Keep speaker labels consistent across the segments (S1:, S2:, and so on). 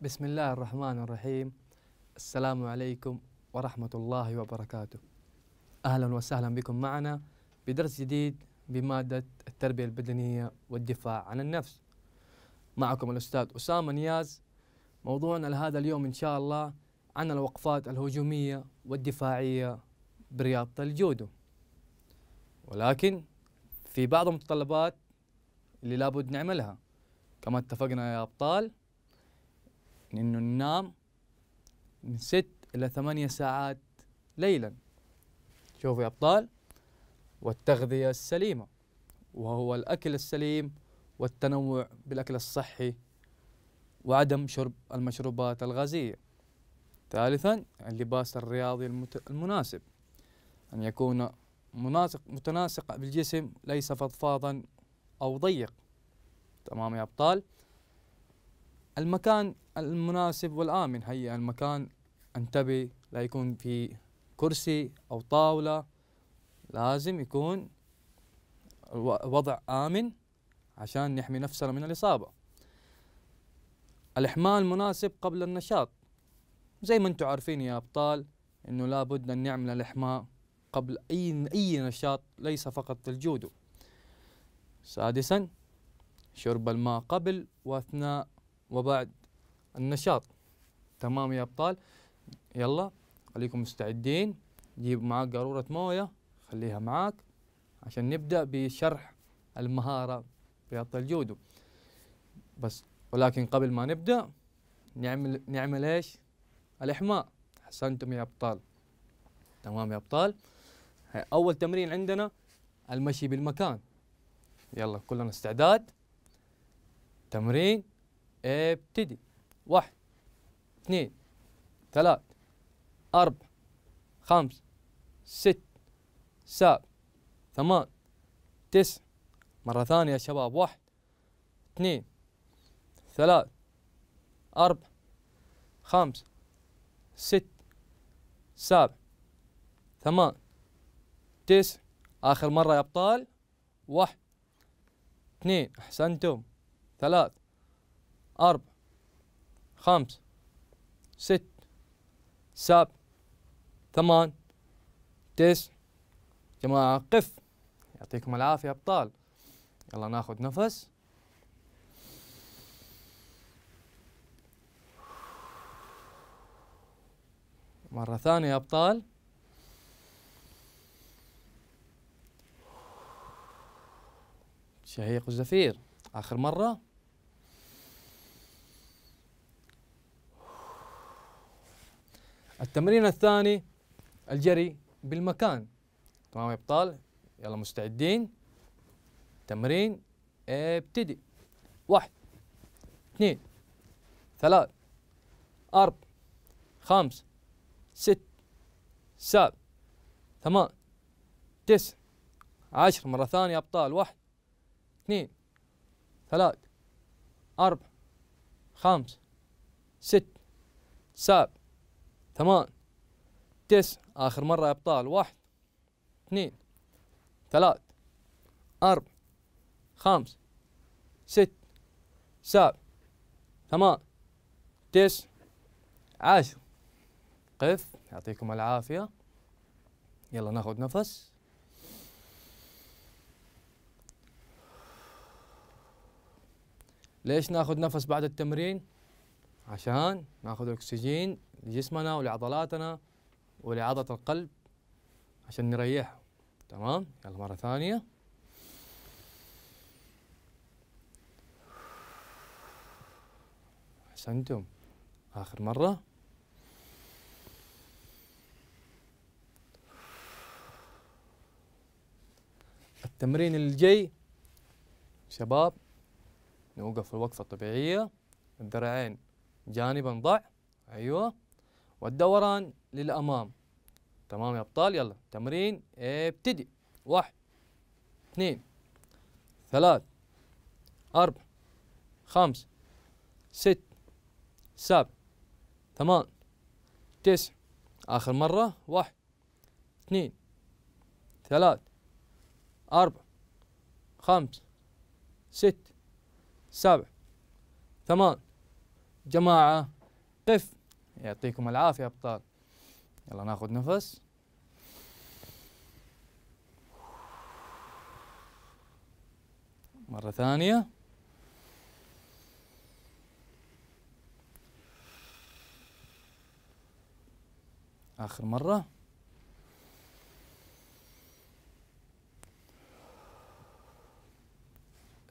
S1: بسم الله الرحمن الرحيم السلام عليكم ورحمة الله وبركاته أهلا وسهلا بكم معنا بدرس جديد بمادة التربية البدنية والدفاع عن النفس معكم الأستاذ أسامة نياز موضوعنا لهذا اليوم إن شاء الله عن الوقفات الهجومية والدفاعية برياضة الجودو ولكن في بعض المتطلبات اللي لابد نعملها كما اتفقنا يا أبطال إنه ننام من ست إلى ثمانية ساعات ليلا. شوفوا يا أبطال والتغذية السليمة وهو الأكل السليم والتنوع بالأكل الصحي وعدم شرب المشروبات الغازية. ثالثا اللباس الرياضي المت- المناسب. أن يكون مناسق متناسق بالجسم ليس فضفاضا أو ضيق. تمام يا أبطال؟ المكان المناسب والآمن. هيئ المكان أنتبه لا يكون في كرسي أو طاولة. لازم يكون وضع آمن عشان نحمي نفسنا من الإصابة. الإحماء المناسب قبل النشاط. زي ما أنتم عارفين يا أبطال إنه لابد أن نعمل الإحماء قبل أي أي نشاط ليس فقط الجودو. سادسا شرب الماء قبل وأثناء وبعد النشاط. تمام يا أبطال؟ يلا خليكم مستعدين. جيب معاك قارورة موية خليها معاك عشان نبدأ بشرح المهارة رياضة الجودو. بس ولكن قبل ما نبدأ نعمل نعمل إيش؟ الإحماء. أحسنتم يا أبطال. تمام يا أبطال؟ أول تمرين عندنا المشي بالمكان. يلا كلنا استعداد؟ تمرين ابتدي. واحد اثنين ثلاث أربع خمس ست سبع ثمان تسع. مرة ثانية يا شباب واحد اثنين ثلاث أربع خمس ست سبع ثمان تسع. آخر مرة يا أبطال واحد اثنين أحسنتم ثلاث أربع خمس ست سبع ثمان تسع. جماعة قف. يعطيكم العافية أبطال. يلا ناخذ نفس. مرة ثانية يا أبطال. شهيق وزفير آخر مرة. التمرين الثاني الجري بالمكان. تمام يا أبطال؟ يلا مستعدين. تمرين ابتدي. واحد اثنين ثلاث أربع خمس ست سبع ثمان تسع. عشر مرة ثانية يا أبطال. واحد اثنين ثلاث أربع خمس ست سبع. ثمان. تسع آخر مرة أبطال. واحد. اثنين. ثلاث. أربع. خمس. ست. سبع. ثمان. تسع عشر قف يعطيكم العافية. يلا ناخذ نفس. ليش ناخذ نفس بعد التمرين؟ عشان ناخذ الاكسجين لجسمنا ولعضلاتنا ولعضلة القلب عشان نريحها تمام؟ يلا مرة ثانية. أحسنتم. آخر مرة. التمرين الجاي شباب نوقف الوقفة الطبيعية. الذراعين جانبا ضع. أيوة. والدوران للأمام. تمام يا أبطال؟ يلا تمرين ابتدي. واحد اثنين ثلاث أربع خمس ست سبع ثمان تسع. آخر مرة. واحد اثنين ثلاث أربع خمس ست سبع ثمان. جماعة قف. يعطيكم العافية أبطال. يلا ناخذ نفس. مرة ثانية. آخر مرة.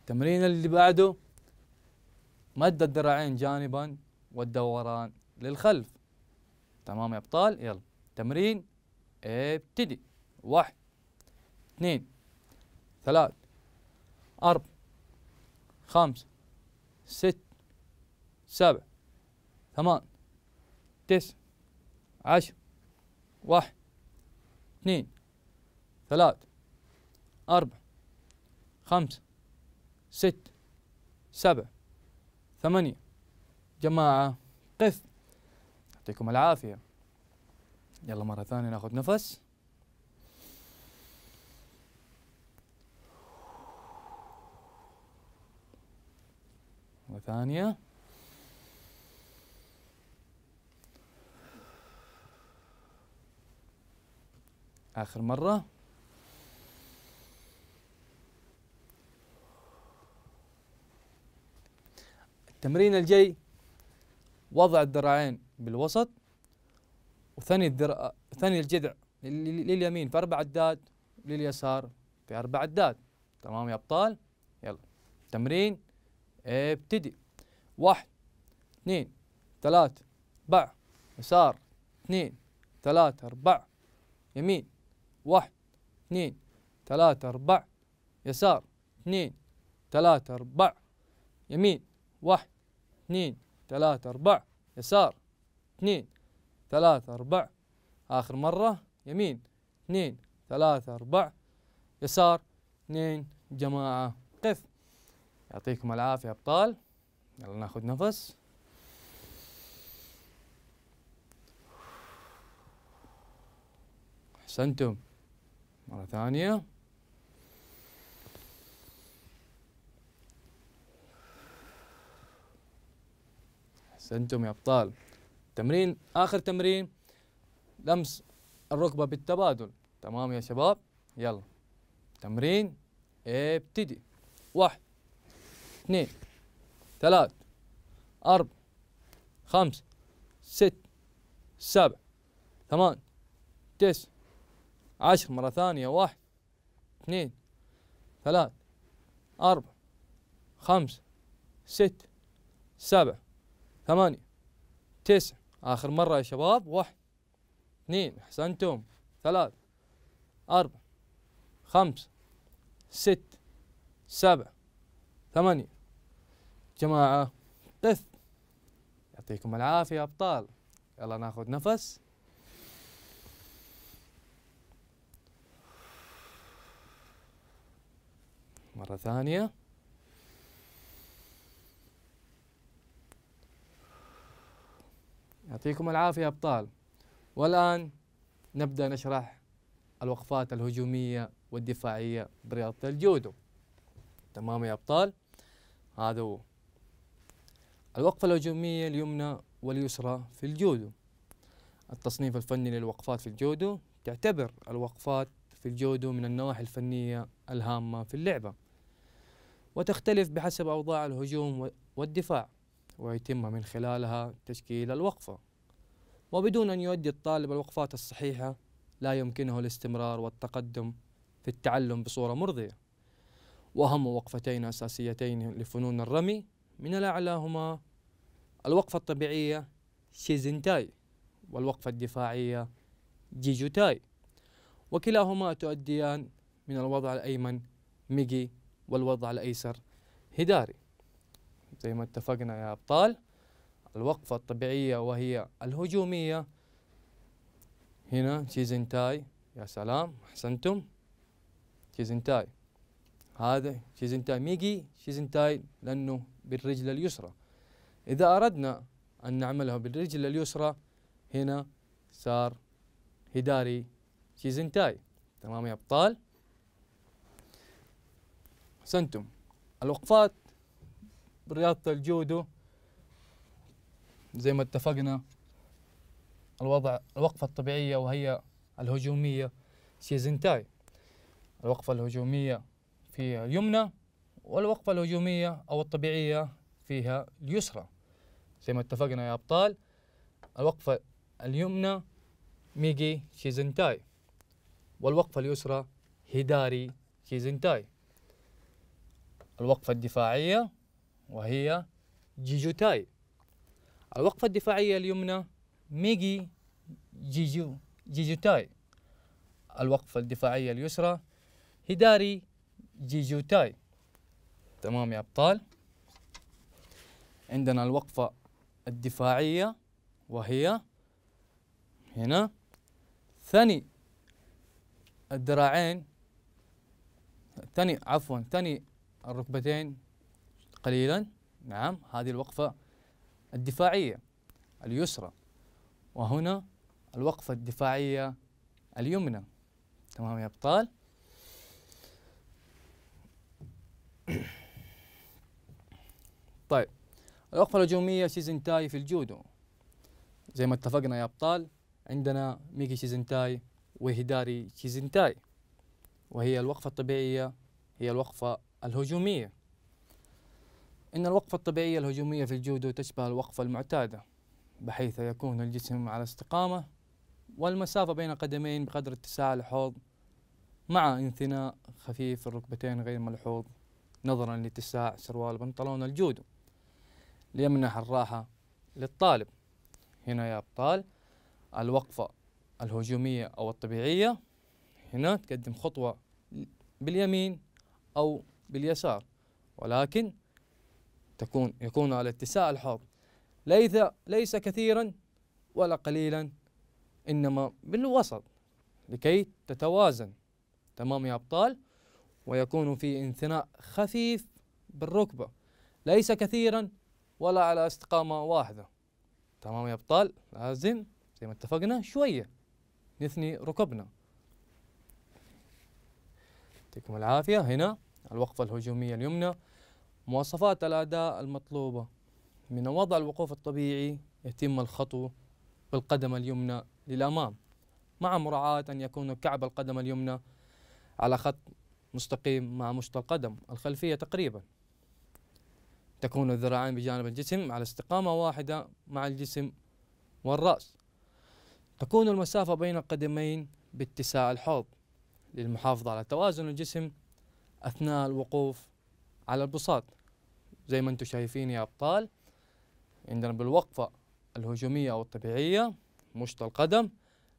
S1: التمرين اللي بعده مد الذراعين جانبا والدوران. للخلف. تمام يا أبطال؟ يلا. تمرين. ابتدي. واحد اثنين ثلاث أربع خمس ست سبع ثمان تسع عشر واحد اثنين ثلاث أربع خمس ست سبع ثمانية. جماعة قف. يعطيكم العافية. يلا مرة ثانية ناخذ نفس. مرة ثانية آخر مرة. التمرين الجاي وضع الذراعين. بالوسط وثاني الذرع ثاني الجذع لليمين في أربع عدات لليسار في أربع عدات تمام يا أبطال؟ يلا. تمرين ابتدي. واحد اثنين ثلاث أربع. يسار اثنين ثلاثة أربع. يمين واحد اثنين ثلاثة أربع. يسار اثنين ثلاثة أربع. يمين واحد اثنين ثلاثة أربع. يسار اثنين ثلاثة أربع. آخر مرة يمين. اثنين ثلاثة أربع. يسار اثنين جماعة قف. يعطيكم العافية أبطال. يلا ناخذ نفس. أحسنتم. مرة ثانية. أحسنتم يا أبطال. تمرين آخر تمرين لمس الركبة بالتبادل. تمام يا شباب؟ يلا. تمرين ابتدي. واحد اثنين ثلاث أربع خمس ست سبع ثمان تسع عشر. مرة ثانية واحد اثنين ثلاث أربع خمس ست سبع ثمانية تسع آخر مرة يا شباب. واحد اثنين أحسنتم. ثلاث أربع خمس ست سبع ثمانية. جماعة قف. يعطيكم العافية يا أبطال. يلا ناخذ نفس. مرة ثانية. يعطيكم العافية أبطال. والآن نبدأ نشرح الوقفات الهجومية والدفاعية برياضة الجودو. تمام يا أبطال؟ هذا هو. الوقفة الهجومية اليمنى واليسرى في الجودو. التصنيف الفني للوقفات في الجودو. تعتبر الوقفات في الجودو من النواحي الفنية الهامة في اللعبة. وتختلف بحسب أوضاع الهجوم والدفاع. ويتم من خلالها تشكيل الوقفة. وبدون أن يؤدي الطالب الوقفات الصحيحة لا يمكنه الاستمرار والتقدم في التعلم بصورة مرضية. وأهم وقفتين أساسيتين لفنون الرمي من الأعلى هما الوقفة الطبيعية 自然体 والوقفة الدفاعية 自護体 وكلاهما تؤديان من الوضع الأيمن ميجي والوضع الأيسر هداري. زي ما اتفقنا يا أبطال. الوقفة الطبيعية وهي الهجومية. هنا 自然体 يا سلام أحسنتم. 自然体. هذا 自然体. 右 自然体 لأنه بالرجل اليسرى. إذا أردنا أن نعملها بالرجل اليسرى هنا صار 左 自然体. تمام يا أبطال؟ أحسنتم. الوقفات برياضة الجودو. زي ما اتفقنا الوضع الوقفة الطبيعية وهي الهجومية 自然体 الوقفة الهجومية فيها اليمنى والوقفة الهجومية أو الطبيعية فيها اليسرى. زي ما اتفقنا يا أبطال الوقفة اليمنى 右 自然体 والوقفة اليسرى 左 自然体 الوقفة الدفاعية وهي 自護体. الوقفة الدفاعية اليمنى 右 自護 自護体. الوقفة الدفاعية اليسرى هيداري جيجوتاي. تمام يا أبطال. عندنا الوقفة الدفاعية وهي هنا. ثني الذراعين ثني عفوا ثني الركبتين قليلا. نعم هذه الوقفة الدفاعية اليسرى وهنا الوقفة الدفاعية اليمنى. تمام يا أبطال؟ طيب الوقفة الهجومية 自然体 في الجودو. زي ما اتفقنا يا أبطال عندنا 右 自然体 و 左 自然体 وهي الوقفة الطبيعية هي الوقفة الهجومية. إن الوقفة الطبيعية الهجومية في الجودو تشبه الوقفة المعتادة بحيث يكون الجسم على استقامة والمسافة بين قدمين بقدر اتساع الحوض مع انثناء خفيف في الركبتين غير ملحوظ نظرا لاتساع سروال بنطلون الجودو ليمنح الراحة للطالب. هنا يا أبطال الوقفة الهجومية أو الطبيعية هنا تقدم خطوة باليمين أو باليسار ولكن تكون يكون على اتساع الحوض. ليس ليس كثيرا ولا قليلا إنما بالوسط لكي تتوازن تمام يا أبطال ويكون في انثناء خفيف بالركبة. ليس كثيرا ولا على استقامة واحدة. تمام يا أبطال؟ لازم زي ما اتفقنا شوية نثني ركبنا. يعطيكم العافية. هنا الوقفة الهجومية اليمنى. مواصفات الأداء المطلوبة. من وضع الوقوف الطبيعي يتم الخطو بالقدم اليمنى للأمام مع مراعاة أن يكون كعب القدم اليمنى على خط مستقيم مع مشط القدم الخلفية تقريبا. تكون الذراعين بجانب الجسم على استقامة واحدة مع الجسم والرأس. تكون المسافة بين القدمين باتساع الحوض للمحافظة على توازن الجسم أثناء الوقوف على البساط. زي ما أنتم شايفين يا أبطال عندنا بالوقفة الهجومية أو الطبيعية مشط القدم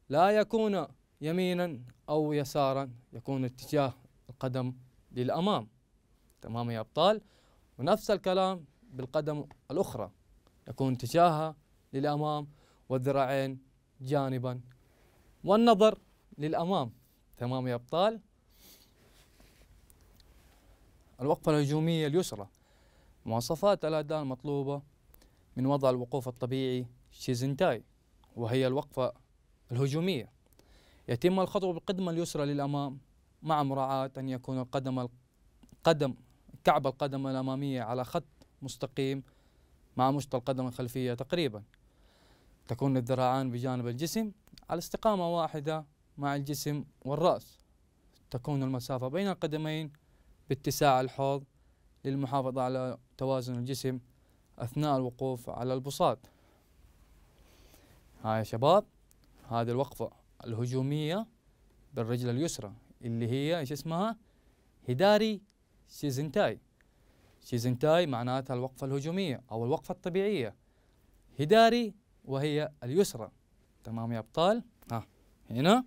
S1: لا يكون يمينا أو يسارا يكون اتجاه القدم للأمام. تمام يا أبطال؟ ونفس الكلام بالقدم الأخرى يكون اتجاهها للأمام والذراعين جانبا والنظر للأمام. تمام يا أبطال؟ الوقفة الهجومية اليسرى مواصفات الأداء المطلوبة من وضع الوقوف الطبيعي شيزنتاي وهي الوقفة الهجومية. يتم الخطو بالقدم اليسرى للأمام مع مراعاة أن يكون القدم القدم كعب القدم الأمامية على خط مستقيم مع مشط القدم الخلفية تقريبا. تكون الذراعان بجانب الجسم على استقامة واحدة مع الجسم والرأس. تكون المسافة بين القدمين باتساع الحوض للمحافظة على توازن الجسم أثناء الوقوف على البساط هاي يا شباب هذه الوقفة الهجومية بالرجل اليسرى اللي هي إيش اسمها؟ 左 自然体. 自然体 معناتها الوقفة الهجومية أو الوقفة الطبيعية. هيداري وهي اليسرى. تمام يا أبطال؟ ها هنا.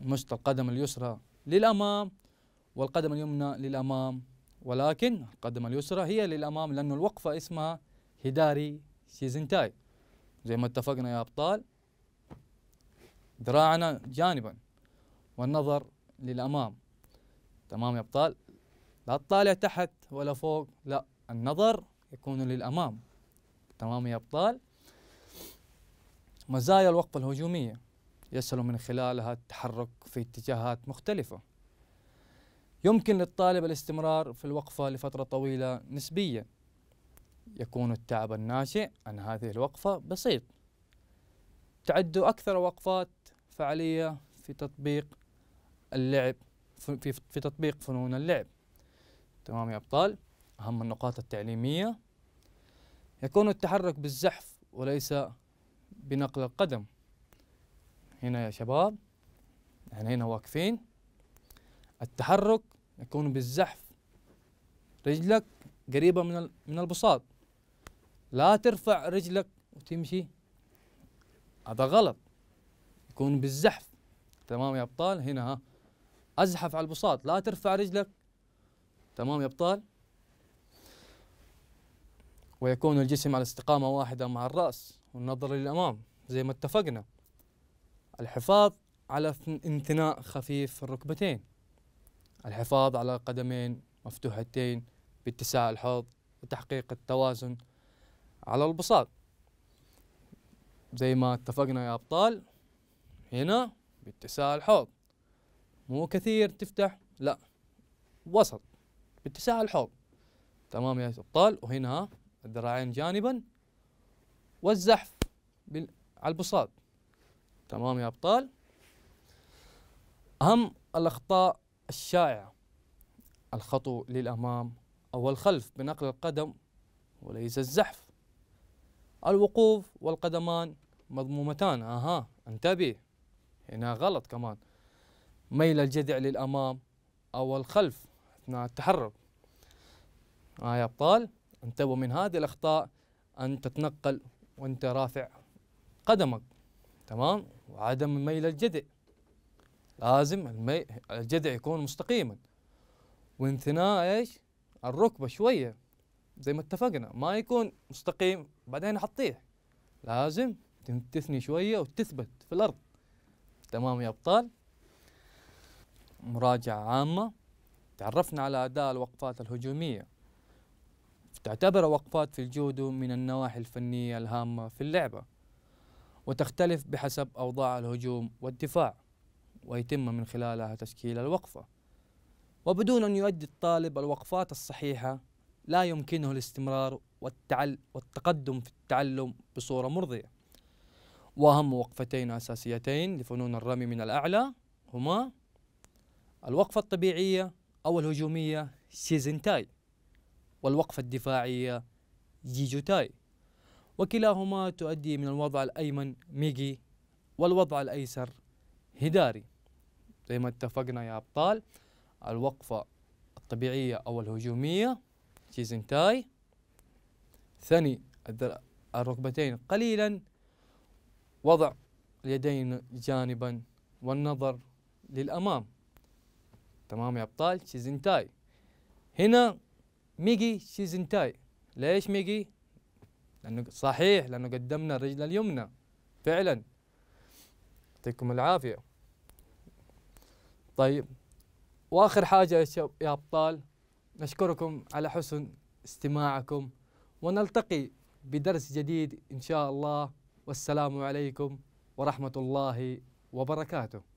S1: مشط القدم اليسرى للأمام والقدم اليمنى للأمام. ولكن القدم اليسرى هي للأمام لأن الوقفة اسمها 左 自然体 زي ما اتفقنا يا أبطال ذراعنا جانبا والنظر للأمام. تمام يا أبطال؟ لا تطالع تحت ولا فوق لا النظر يكون للأمام. تمام يا أبطال؟ مزايا الوقفة الهجومية. يسهل من خلالها التحرك في اتجاهات مختلفة. يمكن للطالب الاستمرار في الوقفة لفترة طويلة نسبيا. يكون التعب الناشئ عن هذه الوقفة بسيط. تعد أكثر وقفات فعالية في تطبيق اللعب في, في تطبيق فنون اللعب. تمام يا أبطال؟ أهم النقاط التعليمية. يكون التحرك بالزحف وليس بنقل القدم. هنا يا شباب يعني هنا واقفين. التحرك يكون بالزحف رجلك قريبة من من البساط. لا ترفع رجلك وتمشي. هذا غلط. يكون بالزحف. تمام يا أبطال؟ هنا ها. أزحف على البساط. لا ترفع رجلك. تمام يا أبطال؟ ويكون الجسم على استقامة واحدة مع الرأس والنظر للأمام. زي ما اتفقنا. الحفاظ على انثناء خفيف في الركبتين. الحفاظ على قدمين مفتوحتين باتساع الحوض وتحقيق التوازن على البساط. زي ما اتفقنا يا أبطال هنا باتساع الحوض. مو كثير تفتح لا وسط باتساع الحوض. تمام يا أبطال وهنا الذراعين جانبا والزحف على البساط. تمام يا أبطال. أهم الأخطاء الشائعة الخطو للأمام أو الخلف بنقل القدم وليس الزحف. الوقوف والقدمان مضمومتان أها انتبه. هنا غلط كمان. ميل الجذع للأمام أو الخلف أثناء التحرك. آه يا أبطال انتبهوا من هذه الأخطاء أن تتنقل وأنت رافع قدمك. تمام؟ وعدم ميل الجذع. لازم المي... الجذع يكون مستقيما. وانثناء إيش؟ الركبة شوية زي ما اتفقنا ما يكون مستقيم بعدين حطيه لازم تثني شوية وتثبت في الأرض. تمام يا أبطال؟ مراجعة عامة. تعرفنا على أداء الوقفات الهجومية. تعتبر وقفات في الجودو من النواحي الفنية الهامة في اللعبة وتختلف بحسب أوضاع الهجوم والدفاع. ويتم من خلالها تشكيل الوقفة. وبدون أن يؤدي الطالب الوقفات الصحيحة لا يمكنه الاستمرار والتعل والتقدم في التعلم بصورة مرضية. وأهم وقفتين أساسيتين لفنون الرمي من الأعلى هما الوقفة الطبيعية أو الهجومية 自然体 والوقفة الدفاعية 自護体 وكلاهما تؤدي من الوضع الأيمن ميجي والوضع الأيسر هداري زي ما اتفقنا يا أبطال الوقفة الطبيعية أو الهجومية 自然体 ثاني الركبتين قليلا وضع اليدين جانبا والنظر للأمام. تمام يا أبطال 自然体 هنا 右 自然体 ليش 右؟ لأنه صحيح لأنه قدمنا الرجل اليمنى فعلا. يعطيكم العافية. طيب. وآخر حاجة يا, أبطال نشكركم على حسن استماعكم ونلتقي بدرس جديد إن شاء الله. والسلام عليكم ورحمة الله وبركاته.